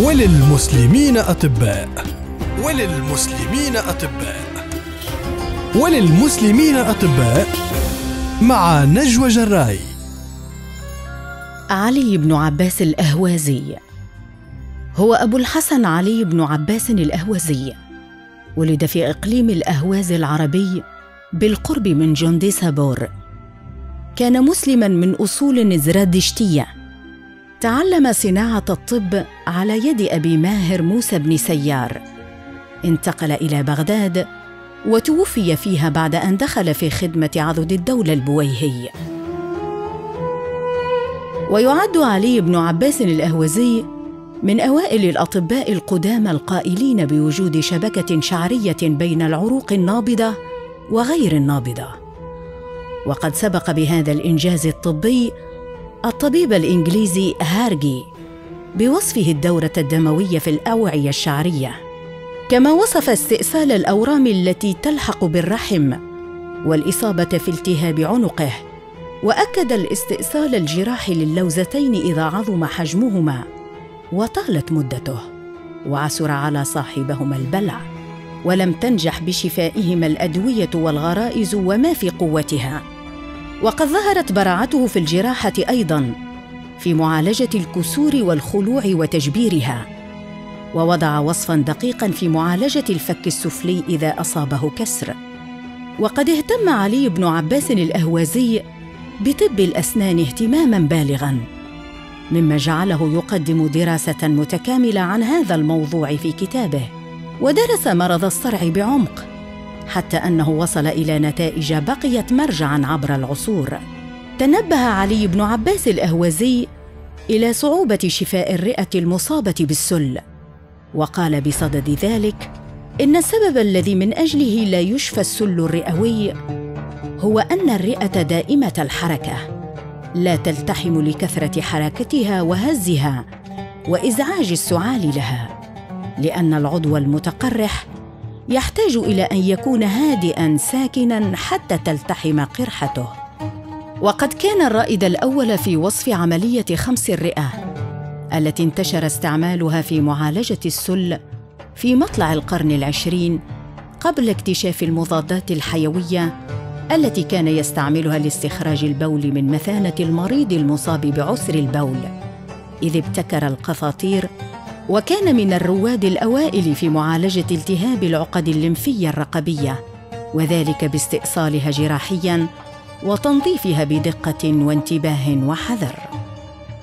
وللمسلمين أطباء. وللمسلمين أطباء. وللمسلمين أطباء مع نجوى جراي. علي بن عباس الأهوازي. هو أبو الحسن علي بن عباس الأهوازي. ولد في إقليم الأهواز العربي بالقرب من جندي سابور. كان مسلما من أصول نزرادشتية تعلم صناعة الطب على يد أبي ماهر موسى بن سيار. انتقل إلى بغداد وتوفي فيها بعد أن دخل في خدمة عضد الدولة البويهي. ويعد علي بن عباس الأهوزي من أوائل الأطباء القدامى القائلين بوجود شبكة شعرية بين العروق النابضة وغير النابضة. وقد سبق بهذا الإنجاز الطبي الطبيب الإنجليزي هارجي بوصفه الدورة الدموية في الأوعية الشعرية. كما وصف استئصال الأورام التي تلحق بالرحم والإصابة في التهاب عنقه وأكد الاستئصال الجراحي للوزتين إذا عظم حجمهما وطالت مدته وعسر على صاحبهما البلع ولم تنجح بشفائهما الأدوية والغرائز وما في قوتها. وقد ظهرت براعته في الجراحة أيضا في معالجة الكسور والخلوع وتجبيرها. ووضع وصفا دقيقا في معالجة الفك السفلي إذا أصابه كسر. وقد اهتم علي بن عباس الأهوازي بطب الأسنان اهتماما بالغا مما جعله يقدم دراسة متكاملة عن هذا الموضوع في كتابه. ودرس مرض الصرع بعمق. حتى أنه وصل إلى نتائج بقيت مرجعا عبر العصور. تنبه علي بن عباس الأهوزي إلى صعوبة شفاء الرئة المصابة بالسل وقال بصدد ذلك إن السبب الذي من أجله لا يشفى السل الرئوي هو أن الرئة دائمة الحركة لا تلتحم لكثرة حركتها وهزها وإزعاج السعال لها لأن العضو المتقرح يحتاج إلى أن يكون هادئا ساكنا حتى تلتحم قرحته. وقد كان الرائد الأول في وصف عملية خمس الرئة التي انتشر استعمالها في معالجة السل في مطلع القرن العشرين قبل اكتشاف المضادات الحيوية التي كان يستعملها لاستخراج البول من مثانة المريض المصاب بعسر البول. إذ ابتكر القفاطير وكان من الرواد الأوائل في معالجة التهاب العقد الليمفية الرقبية وذلك باستئصالها جراحيا وتنظيفها بدقة وانتباه وحذر.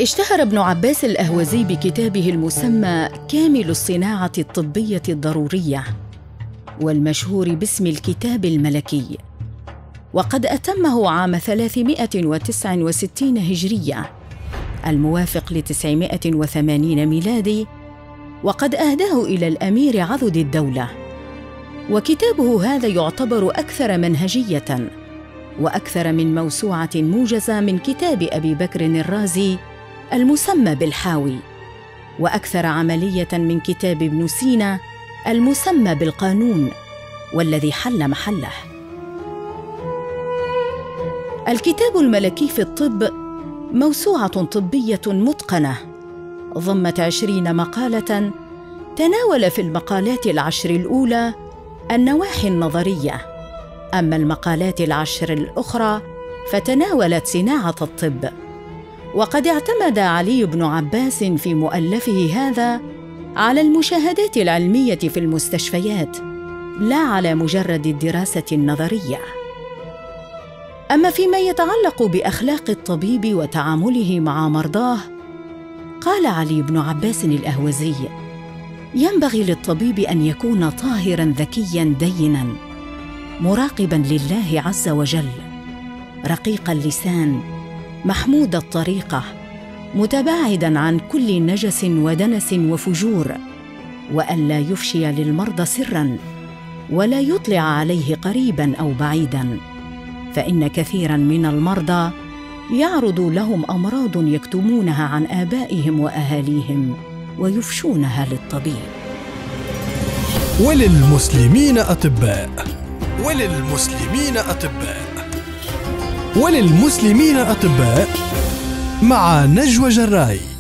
اشتهر ابن عباس الأهوزي بكتابه المسمى كامل الصناعة الطبية الضرورية والمشهور باسم الكتاب الملكي. وقد أتمه عام 369 هجرية الموافق ل 980 ميلادي وقد أهداه إلى الأمير عضد الدولة. وكتابه هذا يعتبر أكثر منهجية وأكثر من موسوعة موجزة من كتاب أبي بكر الرازي المسمى بالحاوي وأكثر عملية من كتاب ابن سينا المسمى بالقانون والذي حل محله. الكتاب الملكي في الطب موسوعة طبية متقنة. ضمت عشرين مقالة تناول في المقالات العشر الأولى النواحي النظرية. أما المقالات العشر الأخرى فتناولت صناعة الطب. وقد اعتمد علي بن عباس في مؤلفه هذا على المشاهدات العلمية في المستشفيات لا على مجرد الدراسة النظرية. أما فيما يتعلق بأخلاق الطبيب وتعامله مع مرضاه قال علي بن عباس الأهوزي ينبغي للطبيب أن يكون طاهرا ذكيا دينا مراقبا لله عز وجل رقيق اللسان محمود الطريقة متباعدا عن كل نجس ودنس وفجور والا يفشي للمرضى سرا ولا يطلع عليه قريبا أو بعيدا فإن كثيرا من المرضى يعرض لهم أمراض يكتمونها عن آبائهم وأهاليهم ويفشونها للطبيب. وللمسلمين أطباء. وللمسلمين أطباء. وللمسلمين أطباء. مع نجوى جراي.